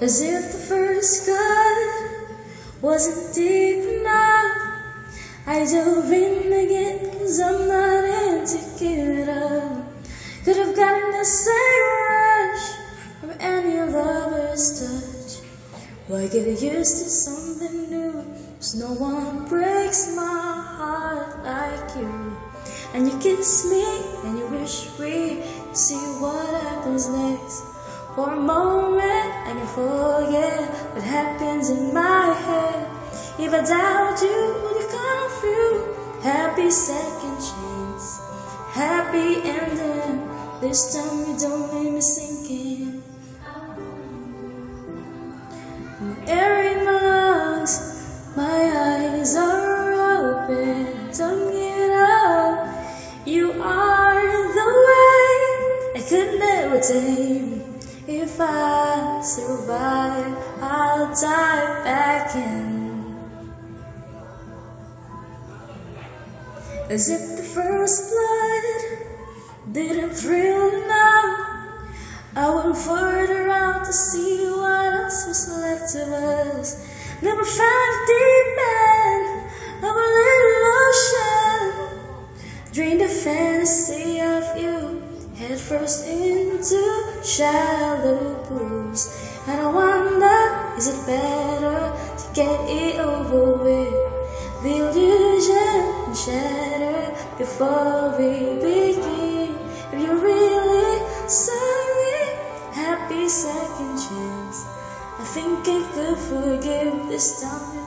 As if the first cut wasn't deep enough. I dove in again, cause I'm not into giving up. Could have gotten the same rush from any lover's touch. Why get used to something new? Cause no one breaks my heart like you. And you kiss me and you wish we see what happens next. For a moment I can forget what happens in my head. If I doubt you, will you come through? Happy second chance, happy ending. This time you don't leave me sinking. I'm air in my lungs, my eyes are open. Don't get up. You are the way I could never tame. If I survive, I'll dive back in. As if the first blood didn't thrill enough. I went further out to see what else was left of us. Never found deep end of a little ocean. Drained the fantasy of you head first into shallow pools. And I wonder, is it better to get it over with? The illusion shattered before we begin. If you're really sorry, happy second chance. I think I could forgive this time.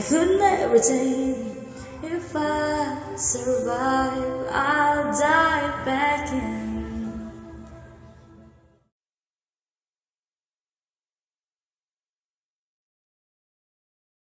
I could never dream if I survive. I